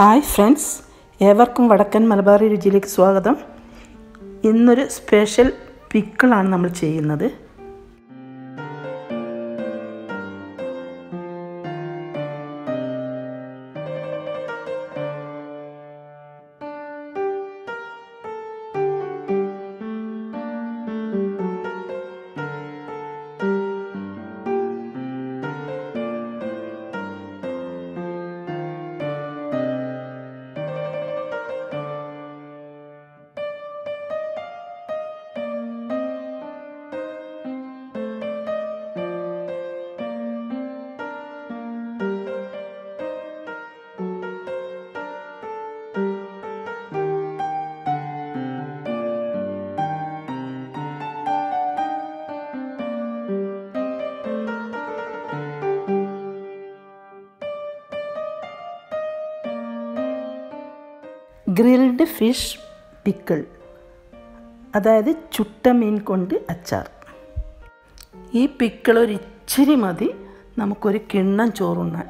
Hi friends ഏവർക്കും വടക്കൻ മലബാറി രുചിയിലേക്ക് സ്വാഗതം. ഇന്നൊരു സ്പെഷ്യൽ പിക്കിളാണ് നമ്മൾ ചെയ്യുന്നത്. ഗ്രിൽഡ് ഫിഷ് പിക്കിൾ അതായത് ചുട്ട മീൻ കൊണ്ട് അച്ചാർ. ഈ പിക്കിൾ ഒരു ഇച്ചിരി മതി നമുക്കൊരു കിണ്ണം ചോറുണ്ണാൻ.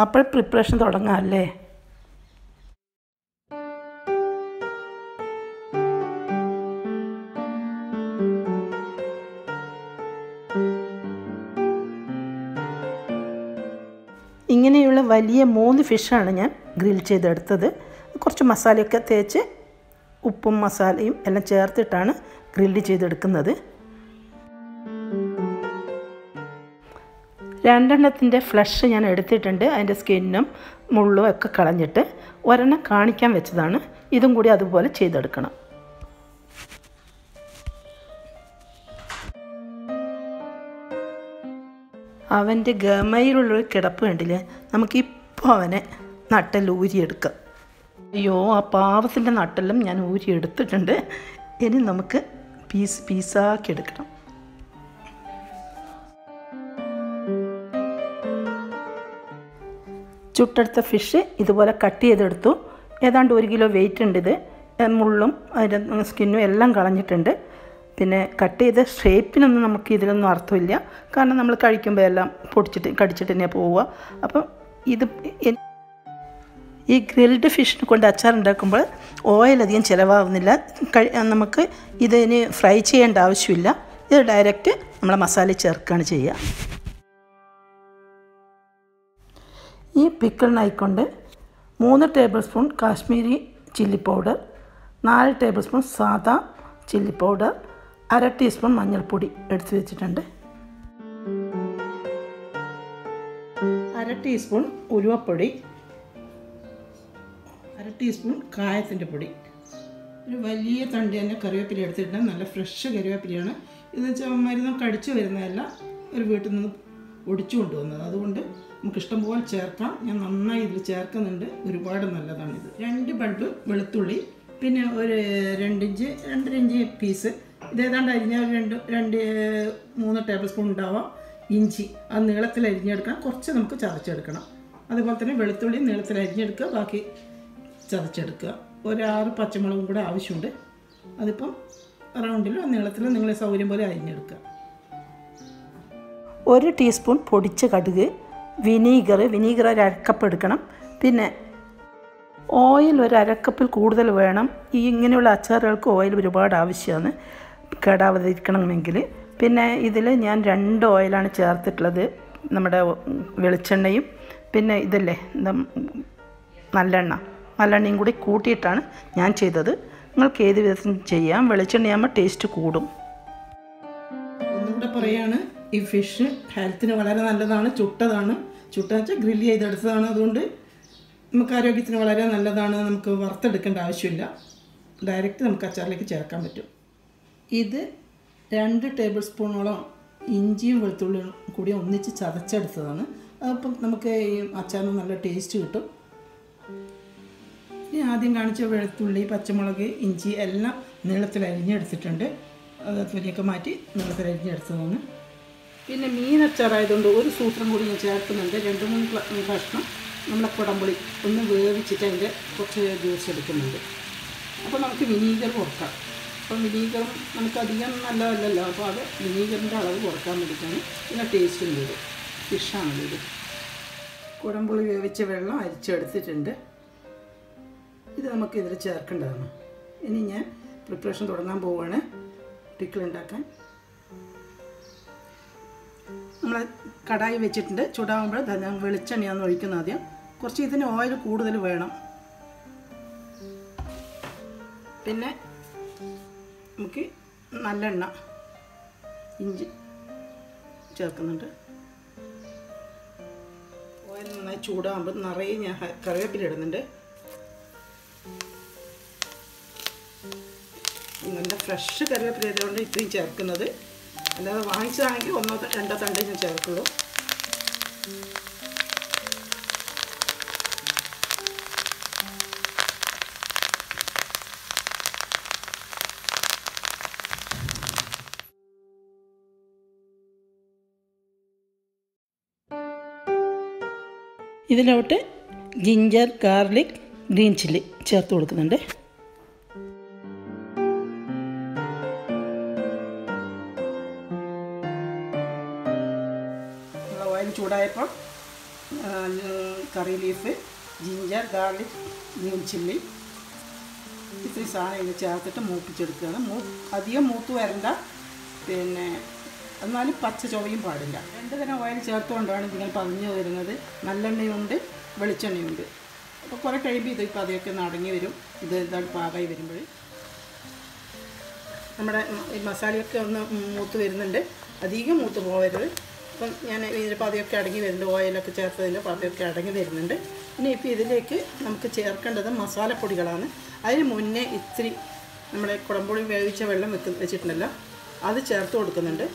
അപ്പോൾ പ്രിപ്പറേഷൻ തുടങ്ങാം അല്ലേ? വലിയ മൂന്ന് ഫിഷാണ് ഞാൻ ഗ്രിൽ ചെയ്തെടുത്തത്. കുറച്ച് മസാലയൊക്കെ തേച്ച് ഉപ്പും മസാലയും എല്ലാം ചേർത്തിട്ടാണ് ഗ്രില്ല് ചെയ്തെടുക്കുന്നത്. രണ്ടെണ്ണത്തിന്റെ ഫ്ലഷ് ഞാൻ എടുത്തിട്ടുണ്ട്. അതിന്റെ സ്കിന്നും മുള്ളും ഒക്കെ കളഞ്ഞിട്ട് ഒരെണ്ണം കാണിക്കാൻ വെച്ചതാണ്. ഇതും കൂടി അതുപോലെ ചെയ്തെടുക്കണം. അവന്റെ ഗമയിലുള്ളൊരു കിടപ്പ് കണ്ടില്ലേ? നമുക്കിപ്പോൾ അവനെ നട്ടൽ ഊരിയെടുക്കാം. അയ്യോ ആ പാവത്തിന്റെ നട്ടെല്ലാം ഞാൻ ഊരിയെടുത്തിട്ടുണ്ട്. ഇനി നമുക്ക് പീസ് പീസാക്കി എടുക്കണം. ചുട്ടെടുത്ത ഫിഷ് ഇതുപോലെ കട്ട് ചെയ്തെടുത്തു. ഏതാണ്ട് ഒരു കിലോ വെയിറ്റ് ഉണ്ട് ഇത്. മുള്ളും അതിന്റെ സ്കിന്നും എല്ലാം കളഞ്ഞിട്ടുണ്ട്. പിന്നെ കട്ട് ചെയ്ത ഷേപ്പിനൊന്നും നമുക്ക് ഇതിലൊന്നും അർത്ഥമില്ല. കാരണം നമ്മൾ കഴിക്കുമ്പോൾ എല്ലാം പൊടിച്ചിട്ട് കടിച്ചിട്ട് തന്നെ പോവുക. അപ്പം ഇത് ഈ ഗ്രിൽഡ് ഫിഷിനെ കൊണ്ട് അച്ചാർ ഉണ്ടാക്കുമ്പോൾ ഓയിൽ അധികം ചിലവാകുന്നില്ല. നമുക്ക് ഇതിന് ഫ്രൈ ചെയ്യേണ്ട ആവശ്യമില്ല. ഇത് ഡയറക്റ്റ് നമ്മൾ മസാല ചേർക്കുകയാണ് ചെയ്യുക. ഈ പിക്കിളിനായിക്കൊണ്ട് മൂന്ന് tablespoon Kashmiri chilli powder നാല് ടേബിൾ സ്പൂൺ സാദാ ചില്ലി പൗഡർ അര ടീസ്പൂൺ മഞ്ഞൾപ്പൊടി എടുത്തു വെച്ചിട്ടുണ്ട്. അര ടീസ്പൂൺ ഉലുവപ്പൊടി. അര ടീസ്പൂൺ കായത്തിന്റെ പൊടി. ഒരു വലിയ തണ്ടി തന്നെ കറിവേപ്പില എടുത്തിട്ടുണ്ട്. നല്ല ഫ്രഷ് കറിവേപ്പിലയാണ്. ഇത് വെച്ചാൽ മരുന്ന് കടിച്ചു വരുന്നതല്ല ഒരു വീട്ടിൽ നിന്ന് ഒടിച്ചു കൊണ്ടുവന്നത്. അതുകൊണ്ട് നമുക്ക് ഇഷ്ടംപോലെ ചേർക്കാം. ഞാൻ നന്നായി ഇതിൽ ചേർക്കുന്നുണ്ട്. ഒരുപാട് നല്ലതാണിത്. രണ്ട് ബൾബ് വെളുത്തുള്ളി പിന്നെ ഒരു രണ്ടിഞ്ച് രണ്ടര ഇഞ്ച് പീസ് ഇതേതാണ്ട് അരിഞ്ഞ രണ്ട് രണ്ട് മൂന്ന് ടേബിൾ സ്പൂൺ ഉണ്ടാവാം. ഇഞ്ചി. അത് നീളത്തിൽ അരിഞ്ഞെടുക്കാം. കുറച്ച് നമുക്ക് ചതച്ചെടുക്കണം. അതുപോലെ തന്നെ വെളുത്തുള്ളി നീളത്തിൽ അരിഞ്ഞെടുക്കുക. ബാക്കി ചതച്ചെടുക്കുക. ഒരാറ് പച്ചമുളകും കൂടെ ആവശ്യമുണ്ട്. അതിപ്പം റൗണ്ടിലോ നീളത്തിലോ നിങ്ങളെ സൗകര്യം പോലെ അരിഞ്ഞെടുക്കുക. ഒരു ടീസ്പൂൺ പൊടിച്ച കടുക് വിനീഗർ വിനീഗർ ഒരു അരക്കപ്പ് എടുക്കണം. പിന്നെ ഓയിൽ ഒരു അരക്കപ്പിൽ കൂടുതൽ വേണം. ഈ ഇങ്ങനെയുള്ള അച്ചാറുകൾക്ക് ഓയിൽ ഒരുപാട് ആവശ്യമാണ്. കേടാവാതിരിക്കണമെങ്കിൽ പിന്നെ ഇതിൽ ഞാൻ രണ്ട് ഓയിലാണ് ചേർത്തിട്ടുള്ളത് നമ്മുടെ വെളിച്ചെണ്ണയും പിന്നെ ഇതല്ലേ നല്ലെണ്ണ നല്ലെണ്ണയും കൂടി കൂട്ടിയിട്ടാണ് ഞാൻ ചെയ്തത്. നിങ്ങൾക്ക് ഏത് വിധത്തിൽ ചെയ്യാം. വെളിച്ചെണ്ണയാകുമ്പോൾ ടേസ്റ്റ് കൂടും. ഒന്നുകൂടെ പറയാണ് ഈ ഫിഷ് ഹെൽത്തിന് വളരെ നല്ലതാണ് ചുട്ടതാണ്. ചുട്ടെന്ന് വെച്ചാൽ ഗ്രില്ല് ചെയ്തെടുത്തതാണ്. അതുകൊണ്ട് നമുക്ക് ആരോഗ്യത്തിന് വളരെ നല്ലതാണ്. നമുക്ക് വറുത്തെടുക്കേണ്ട ആവശ്യമില്ല. ഡയറക്റ്റ് നമുക്ക് അച്ചാറിലേക്ക് ചേർക്കാൻ പറ്റും. ഇത് രണ്ട് ടേബിൾ സ്പൂണോളം ഇഞ്ചിയും വെളുത്തുള്ളിയും കൂടി ഒന്നിച്ച് ചതച്ചെടുത്തതാണ്. അപ്പം നമുക്ക് ഈ അച്ചാറിന് നല്ല ടേസ്റ്റ് കിട്ടും. ഇനി ആദ്യം കാണിച്ച വെളുത്തുള്ളി പച്ചമുളക് ഇഞ്ചി എല്ലാം നീളത്തിൽ അരിഞ്ഞെടുത്തിട്ടുണ്ട്. അത് തൊലിയൊക്കെ മാറ്റി നീളത്തിൽ അരിഞ്ഞെടുത്തതാണ്. പിന്നെ മീൻ അച്ചാറായതുകൊണ്ട് ഒരു സൂത്രം കൂടി ഞാൻ ചേർക്കുന്നുണ്ട്. രണ്ട് മൂന്ന് കഷ്ണം നമ്മളെ കുടംപുളി ഒന്ന് വേവിച്ചിട്ട് അതിന്റെ കുറച്ച് ജ്യൂസ് എടുക്കുന്നുണ്ട്. അപ്പോൾ നമുക്ക് വിനീഗർ കുറക്കാം അപ്പം വിനീഗറും നമുക്കധികം നല്ലതല്ലല്ലോ. അപ്പോൾ അത് വിനീഗറിന്റെ അളവ് കുറയ്ക്കാൻ വേണ്ടിയിട്ടാണ്. പിന്നെ ടേസ്റ്റും വരും ഫിഷാണ് ഇത് കുടംപുളി വേവിച്ച വെള്ളം അരിച്ചെടുത്തിട്ടുണ്ട്. ഇത് നമുക്ക് ഇതിൽ ചേർക്കേണ്ടതാണ്. ഇനി ഞാൻ പ്രിപ്പറേഷൻ തുടങ്ങാൻ പോവുകയാണ് ഉണ്ടാക്കാൻ. നമ്മൾ കടായി വെച്ചിട്ടുണ്ട്. ചൂടാകുമ്പോൾ ഞാൻ വെളിച്ചെണ്ണയാണ് ഒഴിക്കുന്നത് ആദ്യം. കുറച്ച് ഇതിന് ഓയിൽ കൂടുതൽ വേണം. പിന്നെ നമുക്ക് നല്ലെണ്ണ ഇഞ്ചി ചേർക്കുന്നുണ്ട്. ഓയിൽ നന്നായി ചൂടാകുമ്പോൾ നിറയെ ഞാൻ കറിവേപ്പില ഇടുന്നുണ്ട്. നല്ല ഫ്രഷ് കറിവേപ്പില ആയതുകൊണ്ട് ഇത്രയും ചേർക്കുന്നത്. അല്ലാതെ വാങ്ങിച്ചതാണെങ്കിൽ ഒന്നോ രണ്ടോ തണ്ടേ ഞാൻ ചേർക്കുള്ളൂ. ഇതിലോട്ട് ജിഞ്ചർ ഗാർലിക് ഗ്രീൻ ചില്ലി ചേർത്ത് കൊടുക്കുന്നുണ്ട്. ചൂടായപ്പോൾ curry leaf ginger garlic green chilli ഇത്രയും സാധനം ഇത് ചേർത്തിട്ട് മൂപ്പിച്ചെടുക്കുകയാണ്. മൂ അധികം മൂത്ത് വരണ്ട പിന്നെ എന്നാലും പച്ച ചൊവയും പാടില്ല. രണ്ട് തരം ഓയിൽ ചേർത്തുകൊണ്ടാണ് ഇതിങ്ങനെ പതിഞ്ഞു വരുന്നത്. നല്ലെണ്ണയുണ്ട് വെളിച്ചെണ്ണയുണ്ട്. അപ്പോൾ കുറേ കഴിയുമ്പോൾ ഇത് ഇപ്പോൾ അതൊക്കെ നടങ്ങി വരും. ഇത് ഇതാണ് പാകമായി വരുമ്പോൾ. നമ്മുടെ ഈ മസാലയൊക്കെ ഒന്ന് മൂത്ത് വരുന്നുണ്ട്. അധികം മൂത്ത് പോകരുത്. അപ്പം ഞാൻ ഇതിന്റെ പതിയൊക്കെ അടങ്ങി വരുന്നുണ്ട്. ഓയിലൊക്കെ ചേർത്തതിൽ പതിയൊക്കെ അടങ്ങി വരുന്നുണ്ട്. ഇനി ഇപ്പോൾ ഇതിലേക്ക് നമുക്ക് ചേർക്കേണ്ടത് മസാലപ്പൊടികളാണ്. അതിന് മുന്നേ ഇത്തിരി നമ്മുടെ കുടംപൊടി വേവിച്ച വെള്ളം വെക്ക് വെച്ചിട്ടുണ്ടല്ലോ. അത് ചേർത്ത് കൊടുക്കുന്നുണ്ട്.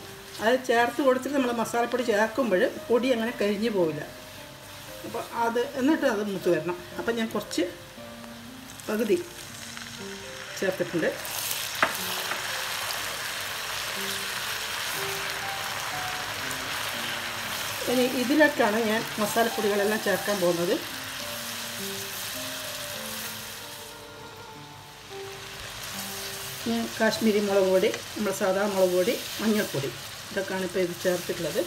അത് ചേർത്ത് കൊടുത്തിട്ട് നമ്മൾ മസാലപ്പൊടി ചേർക്കുമ്പോൾ പൊടി അങ്ങനെ കരിഞ്ഞു പോവില്ല. അപ്പോൾ അത് എന്നിട്ട് അത് മൂത്ത് വരണം. അപ്പം ഞാൻ കുറച്ച് പകുതി ചേർത്തിട്ടുണ്ട്. ഇനി ഇതിലേക്കാണ് ഞാൻ മസാലപ്പൊടികളെല്ലാം ചേർക്കാൻ പോകുന്നത്. കാശ്മീരി മുളക് പൊടി നമ്മൾ സാധാ മുളക് പൊടി മഞ്ഞൾപ്പൊടി. ഇതൊക്കെയാണ് ഇപ്പോൾ ഇത് ചേർത്തിട്ടുള്ളത്.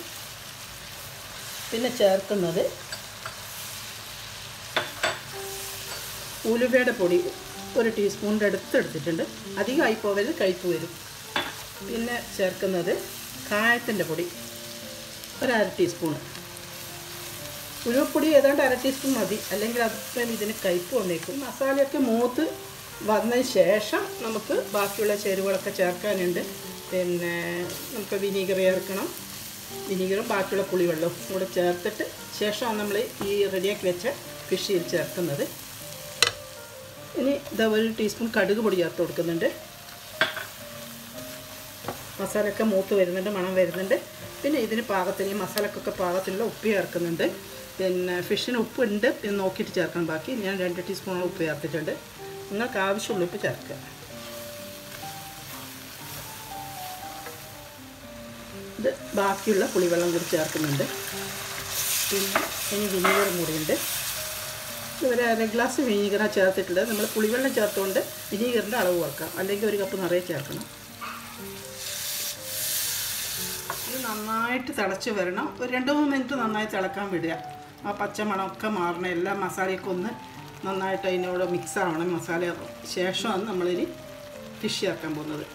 പിന്നെ ചേർക്കുന്നത് ഉലുവയുടെ പൊടി ഒരു ടീസ്പൂണിന്റെ അടുത്ത് എടുത്തിട്ടുണ്ട്. അധികമായി പോകരുത് കഴിപ്പ് വരും. പിന്നെ ചേർക്കുന്നത് കായത്തിന്റെ പൊടി ഒരു അര ടീസ്പൂണ്. ഉലുവപ്പൊടി ഏതാണ്ട് അര ടീസ്പൂൺ മതി. അല്ലെങ്കിൽ അത്രയും ഇതിന് കയ്പ്പ് വന്നേക്കും. മസാലയൊക്കെ മൂത്ത് വന്നതിന് ശേഷം നമുക്ക് ബാക്കിയുള്ള ചേരുവകളൊക്കെ ചേർക്കാനുണ്ട്. പിന്നെ നമുക്ക് വിനീഗർ ചേർക്കണം. വിനീഗറും ബാക്കിയുള്ള പുളിവെള്ളവും കൂടെ ചേർത്തിട്ട് ശേഷമാണ് നമ്മൾ ഈ റെഡിയാക്കി വെച്ച ഫിഷിൽ ചേർക്കുന്നത്. ഇനി ഇതാ ഒരു ടീസ്പൂൺ കടുക് പൊടി ചേർത്ത് കൊടുക്കുന്നുണ്ട്. മസാലയൊക്കെ മൂത്ത് വരുന്നുണ്ട് മണം വരുന്നുണ്ട്. പിന്നെ ഇതിന് പാകത്തിന് ഈ മസാലക്കൊക്കെ പാകത്തിലുള്ള ഉപ്പ് ചേർക്കുന്നുണ്ട്. പിന്നെ ഫിഷിന് ഉപ്പ് ഉണ്ട് നോക്കിയിട്ട് ചേർക്കണം ബാക്കി. ഞാൻ രണ്ട് ടീസ്പൂൺ ഉപ്പ് ചേർത്തിട്ടുണ്ട്. നിങ്ങൾക്ക് ആവശ്യമുള്ള ഉപ്പ് ചേർക്കുക. ഇത് ബാക്കിയുള്ള പുളിവെള്ളം കൂടി ചേർക്കുന്നുണ്ട്. പിന്നെ ഇനി വിനീഗറും കൂടിയുണ്ട്. ഇതുവരെ അര ഗ്ലാസ് വിനീഗറാണ് ചേർത്തിട്ടുള്ളത് നമ്മൾ പുളിവെള്ളം ചേർത്തുകൊണ്ട് വിനീഗറിന്റെ അളവ് കുറക്കാം. അല്ലെങ്കിൽ ഒരു കപ്പ് നിറയെ ചേർക്കണം. ഇത് നന്നായിട്ട് തിളച്ച് വരണം. ഒരു രണ്ട് മൂന്ന് മിനിറ്റ് നന്നായി തിളക്കാൻ വിടുക. ആ പച്ചമണമൊക്കെ മാറണം എല്ലാ മസാലയൊക്കെ ഒന്ന് നന്നായിട്ട് അതിനോട് മിക്സ് ആവണം. മസാല ശേഷമാണ് നമ്മളിനി ഫിഷ് ചേർക്കാൻ പോകുന്നത്.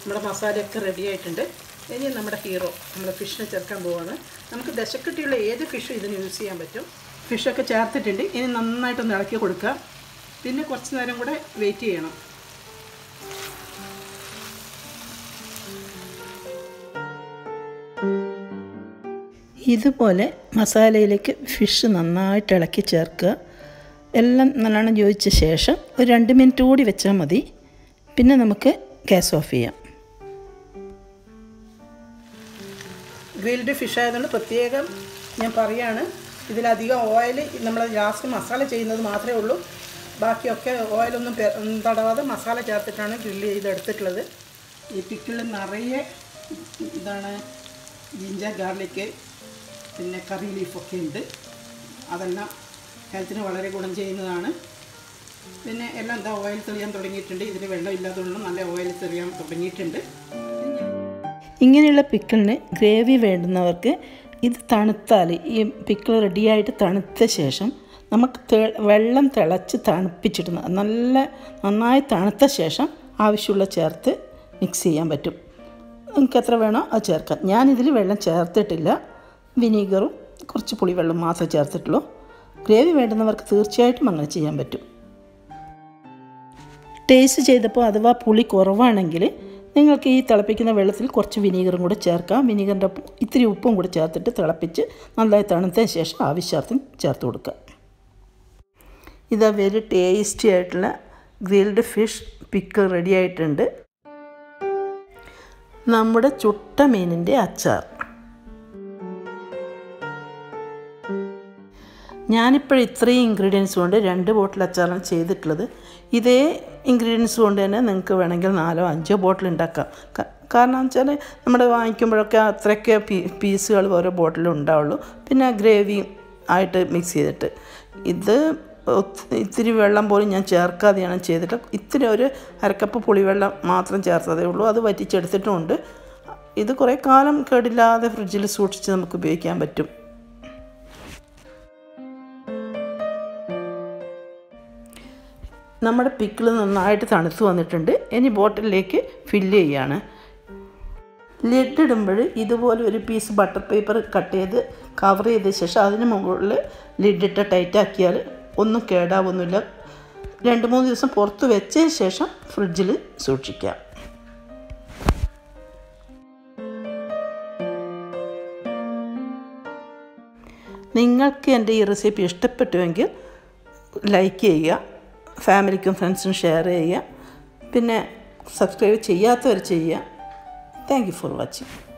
നമ്മുടെ മസാലയൊക്കെ റെഡി ആയിട്ടുണ്ട്. ഇനി നമ്മുടെ ഹീറോ നമ്മൾ ഫിഷിനെ ചേർക്കാൻ പോവാണ്. നമുക്ക് ദശക്കെട്ടിയുള്ള ഏത് ഫിഷും ഇതിന് യൂസ് ചെയ്യാൻ പറ്റും. ഫിഷൊക്കെ ചേർത്തിട്ടുണ്ട്. ഇനി നന്നായിട്ടൊന്ന് ഇളക്കി കൊടുക്കുക. പിന്നെ കുറച്ച് നേരം കൂടെ വെയിറ്റ് ചെയ്യണം. ഇതുപോലെ മസാലയിലേക്ക് ഫിഷ് നന്നായിട്ട് ഇളക്കി ചേർക്കുക. എല്ലാം നല്ലോണം യോജിച്ച ശേഷം ഒരു രണ്ട് മിനിറ്റ് കൂടി വെച്ചാൽ മതി. പിന്നെ നമുക്ക് ഗ്യാസ് ഓഫ് ചെയ്യാം. ഗ്രിൽഡ് ഫിഷ് ആയതുകൊണ്ട് പ്രത്യേകം ഞാൻ പറയാണ്. ഇതിലധികം ഓയിൽ നമ്മൾ ലാസ്റ്റ് മസാല ചെയ്യുന്നത് മാത്രമേ ഉള്ളൂ. ബാക്കിയൊക്കെ ഓയിലൊന്നും തടവാതെ മസാല ചേർത്തിട്ടാണ് ഗ്രില്ല് ചെയ്തെടുത്തിട്ടുള്ളത് ഈ പിക്കിളിൽ നിറയെ ഇതാണ് ജിഞ്ചർ ഗാർലിക്ക് പിന്നെ കറി ലീഫൊക്കെ ഉണ്ട്. അതെല്ലാം ഹെൽത്തിന് വളരെ ഗുണം ചെയ്യുന്നതാണ്. പിന്നെ എല്ലാം എന്താ ഓയിൽ തെളിയാൻ തുടങ്ങിയിട്ടുണ്ട്. ഇതിന് വെള്ളം ഇല്ലാത്തതുകൊണ്ടും നല്ല ഓയിൽ തെളിയാൻ തുടങ്ങിയിട്ടുണ്ട്. ഇങ്ങനെയുള്ള പിക്കിളിന് ഗ്രേവി വേണ്ടുന്നവർക്ക് ഇത് തണുത്താൽ ഈ പിക്കിൾ റെഡിയായിട്ട് തണുത്ത ശേഷം നമുക്ക് വെള്ളം തിളച്ച് തണുപ്പിച്ചിട്ട് നല്ല നന്നായി തണുത്ത ശേഷം ആവശ്യമുള്ള ചേർത്ത് മിക്സ് ചെയ്യാൻ പറ്റും. നിങ്ങൾക്ക് എത്ര വേണോ അത് ചേർക്കാം. ഞാനിതിൽ വെള്ളം ചേർത്തിട്ടില്ല. വിനീഗറും കുറച്ച് പുളിവെള്ളം മാത്രമേ ചേർത്തിട്ടുള്ളൂ. ഗ്രേവി വേണ്ടുന്നവർക്ക് തീർച്ചയായിട്ടും അങ്ങനെ ചെയ്യാൻ പറ്റും. ടേസ്റ്റ് ചെയ്തപ്പോൾ അഥവാ പുളി കുറവാണെങ്കിൽ നിങ്ങൾക്ക് ഈ തിളപ്പിക്കുന്ന വെള്ളത്തിൽ കുറച്ച് വിനീഗറും കൂടെ ചേർക്കാം. വിനീഗറിന്റെ ഇത്തിരി ഉപ്പും കൂടെ ചേർത്തിട്ട് തിളപ്പിച്ച് നന്നായി തണുത്തതിന് ശേഷം ആവശ്യാർത്ഥം ചേർത്ത് കൊടുക്കുക. ഇതാ വെരി ടേസ്റ്റി ആയിട്ടുള്ള ഗ്രിൽഡ് ഫിഷ് പിക്കിൾ റെഡി ആയിട്ടുണ്ട്. നമ്മുടെ ചുട്ട മീനിന്റെ അച്ചാർ. ഞാനിപ്പോൾ ഇത്രയും ഇൻഗ്രീഡിയൻസ് കൊണ്ട് രണ്ട് ബോട്ടിൽ അച്ചാറാണ് ചെയ്തിട്ടുള്ളത്. ഇതേ ഇൻഗ്രീഡിയൻസ് കൊണ്ട് തന്നെ നിങ്ങൾക്ക് വേണമെങ്കിൽ നാലോ അഞ്ചോ ബോട്ടിൽ ഉണ്ടാക്കാം. കാരണം വെച്ചാൽ നമ്മൾ വാങ്ങിക്കുമ്പോഴൊക്കെ അത്രയ്ക്ക് പീ പീസുകൾ ഓരോ ബോട്ടിലും ഉണ്ടാവുള്ളൂ. പിന്നെ ഗ്രേവി ആയിട്ട് മിക്സ് ചെയ്തിട്ട്. ഇത് ഇത്തിരി വെള്ളം പോലും ഞാൻ ചേർക്കാതെയാണ് ചെയ്തിട്ട്. ഇത്തിരി ഒരു അരക്കപ്പ് പുളിവെള്ളം മാത്രം ചേർത്തതേ ഉള്ളൂ. അത് വറ്റിച്ചെടുത്തിട്ടുമുണ്ട് ഇത് കുറേ കാലം കേടില്ലാതെ ഫ്രിഡ്ജിൽ സൂക്ഷിച്ച് നമുക്ക് ഉപയോഗിക്കാൻ പറ്റും. നമ്മുടെ പിക്കിൾ നന്നായിട്ട് തണുത്ത് വന്നിട്ടുണ്ട്. ഇനി ബോട്ടിലേക്ക് ഫില്ല് ചെയ്യാണ്. ലിഡ് ഇടുമ്പോൾ ഇതുപോലെ ഒരു പീസ് ബട്ടർ പേപ്പർ കട്ട് ചെയ്ത് കവർ ചെയ്ത ശേഷം അതിന് മുകളിൽ ലിഡിട്ട് ടൈറ്റാക്കിയാൽ ഒന്നും കേടാവൊന്നുമില്ല രണ്ട് മൂന്ന് ദിവസം പുറത്ത് വെച്ചതിന് ശേഷം ഫ്രിഡ്ജിൽ സൂക്ഷിക്കാം. നിങ്ങൾക്ക് എന്റെ ഈ റെസിപ്പി ഇഷ്ടപ്പെട്ടുവെങ്കിൽ ലൈക്ക് ചെയ്യുക. ഫാമിലിക്കും ഫ്രണ്ട്സിനും ഷെയർ ചെയ്യുക. പിന്നെ സബ്സ്ക്രൈബ് ചെയ്യാത്തവർ ചെയ്യുക. Thank you for watching.